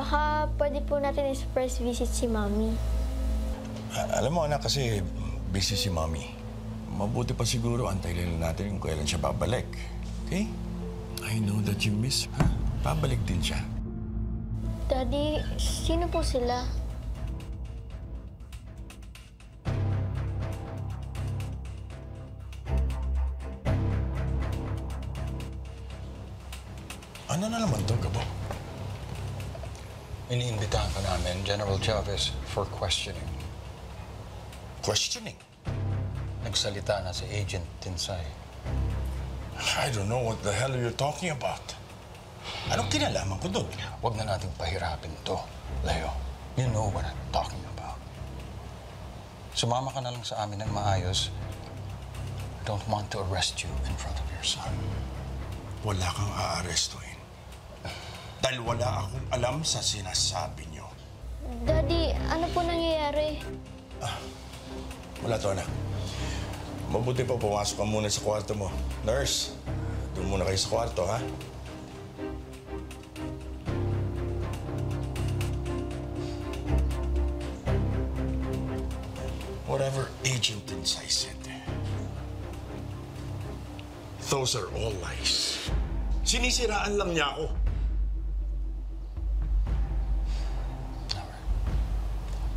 Baka pwede po natin i-surprise visit si Mami. A- alam mo, anak, kasi busy si Mommy. Mabuti pa siguro antayin lang natin kung kailan siya babalik. Okay? I know that you miss her. Babalik din siya. Daddy, sino po sila? Ano na naman to, Gabo? Iniimbitahan ka namin, General Chavez, for questioning. Questioning. Nagsalita na si Agent Tinsay. I don't know what the hell you're talking about. Anong kinalaman ko doon? Huwag na nating pahirapin to, Leo. You know what I'm talking about. Sumama ka na lang sa amin ng maayos. I don't want to arrest you in front of your son. Wala kang aarestuhin. Dahil wala akong alam sa sinasabi niyo. Daddy, ano po nangyayari? Wala to, anak. Mabuti pa pumasok ka muna sa kwarto mo. Nurse, doon muna kayo sa kwarto, ha? Whatever Agent said, those are all lies. Sinisiraan lang niya ako.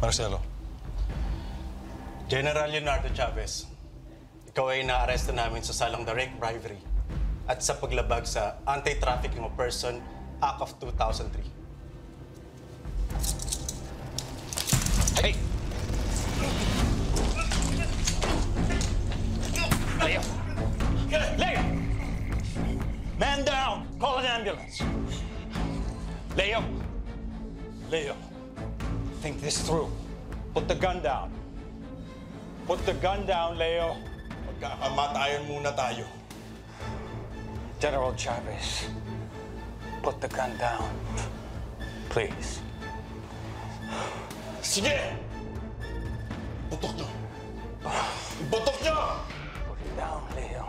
Marcelo, General Leonardo Chavez, ikaw ay naaresto namin sa salang direct bribery at sa paglabag sa Anti-Trafficking of Person Act of 2003. Hey! Leo! Leo! Man down! Call an ambulance! Leo! Leo! Think this through. Put the gun down. Put the gun down, Leo. Magkakamatayan muna tayo. General Chavez, put the gun down. Please. Sige! Putok niyo! Putok niyo! Put it down, Leo.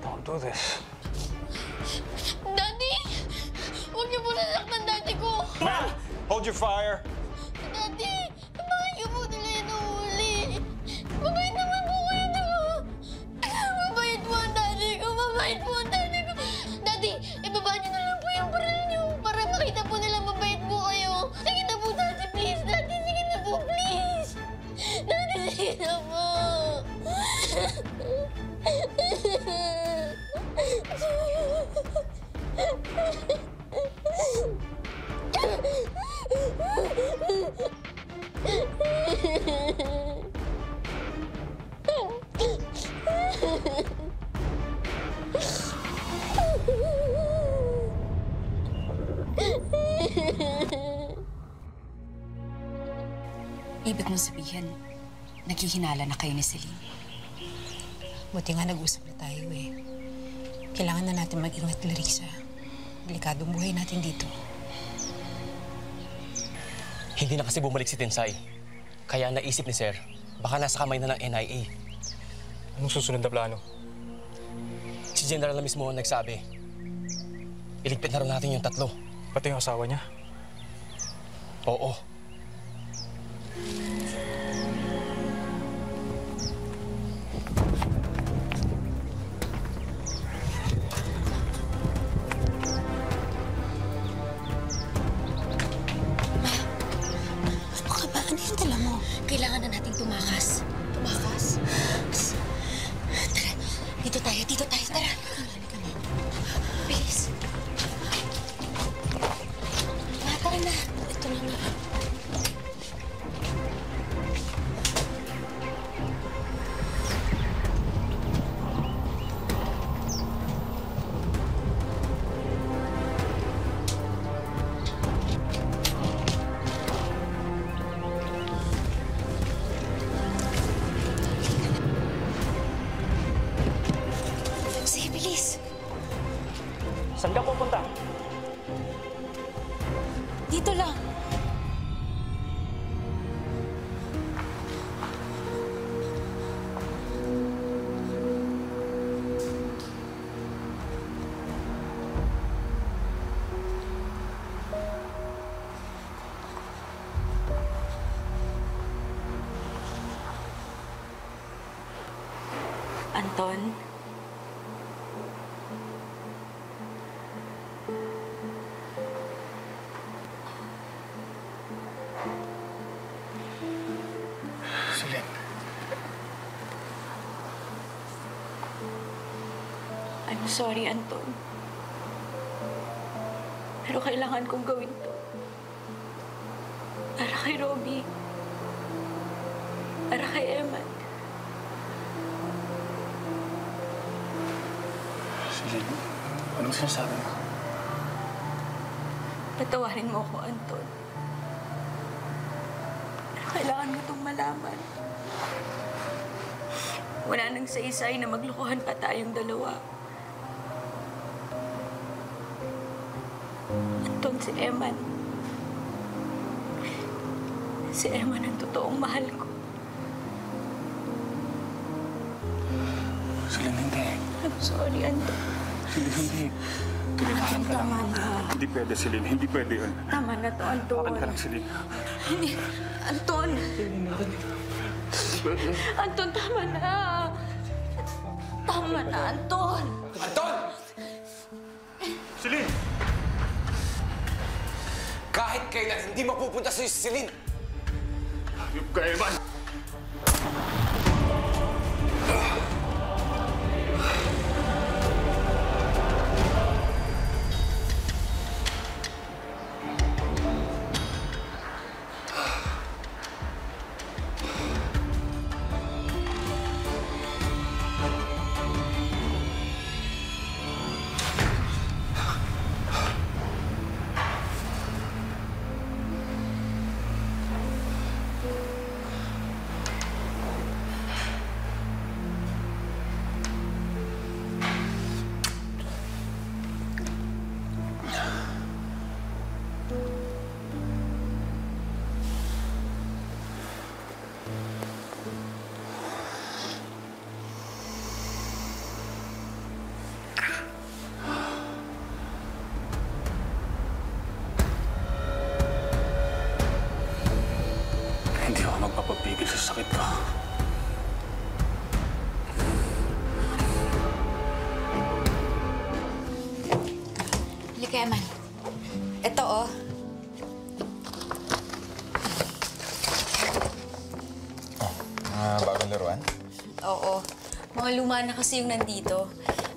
Don't do this. Daddy! Huwag niyo po nasaktan daddy ko! Man, hold your fire. Ibig mong sabihin, naghihinala na kayo ni Celine. Buti nga nag-usap na tayo eh. Kailangan na natin mag-ingat, Larissa. Delikadong buhay natin dito. Hindi na kasi bumalik si Tensay. Kaya naisip ni Sir, baka nasa kamay na ng NIA. Anong susunod na plano? Si General na mismo ang nagsabi. Iligpit na rin natin yung tatlo. Pati yung asawa niya. Oo. Thank you. Anton? Celine. I'm sorry, Anton. Pero kailangan kong gawin to. Para kay Robbie. Para kay Eman. Celine, anong sinasabi mo? Patawarin mo ako, Anton. Kailangan mo itong malaman. Wala nang saysay na maglokohan pa tayong dalawa. Anton, si Eman. Si Eman ang totoong mahal ko. Celine, hindi. I'm sorry, Anton. Hindi. Anton, tama na. Hindi pwede, Celine. Hindi pwede yun. Tama na to, Anton. Bakit ka lang, Celine? Hindi. Anton! Anton, tama na! Tama na, Anton! Anton! Celine! Kahit kailan, hindi mapupunta sa'yo si Celine. Hayop ka, Evan! Mga bagong laruan? Oo. Mga luma na kasi yung nandito.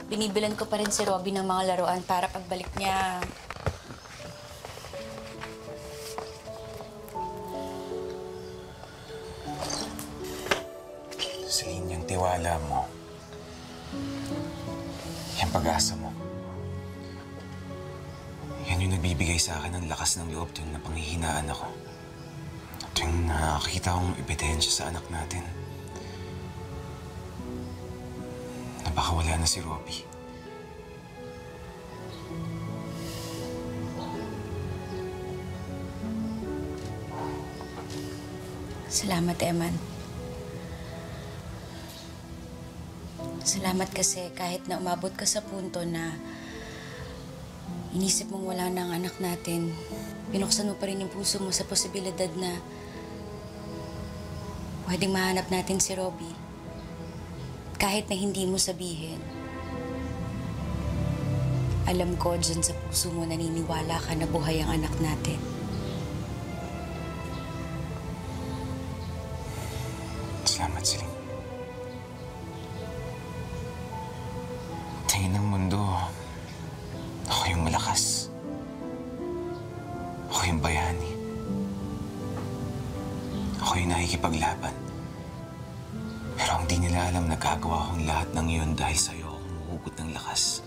Binibilan ko pa rin si Robby ng mga laruan para pagbalik niya, Celine, yung tiwala mo, yung pag-asa mo, yan yung nagbibigay sa akin ng lakas ng loob tuwing napanghihinaan ako. Tuwing nakakita akong ebidensya sa anak natin. Na baka wala na si Robbie. Salamat, Eman. Salamat kasi kahit na umabot ka sa punto na inisip mong wala na ang anak natin, binuksan mo pa rin yung puso mo sa posibilidad na pwedeng mahanap natin si Robbie. Kahit na hindi mo sabihin. Alam ko dyan sa puso mo naniniwala ka na buhay ang anak natin. Nakikipaglaban. Pero ang di nila alam, nagagawa kong lahat ng yun dahil sa'yo ako humuhugot ng lakas.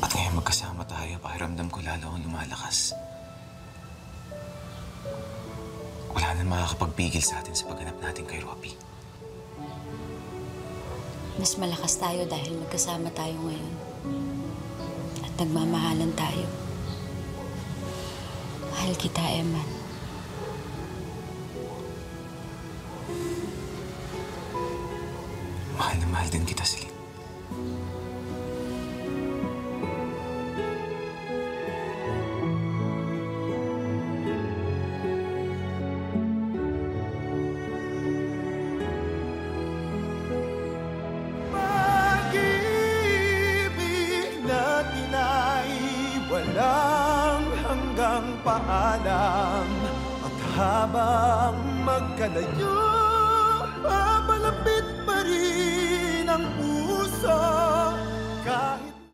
At ngayon magkasama tayo, pakiramdam ko lalo akong lumalakas. Wala na makakapagpigil sa atin sa pagganap natin kay Robbie. Mas malakas tayo dahil magkasama tayo ngayon. At nagmamahalan tayo. Mahal kita, Eman. Mahal na mahal din kita, Celine. walang hanggang paalam at habang magkalayo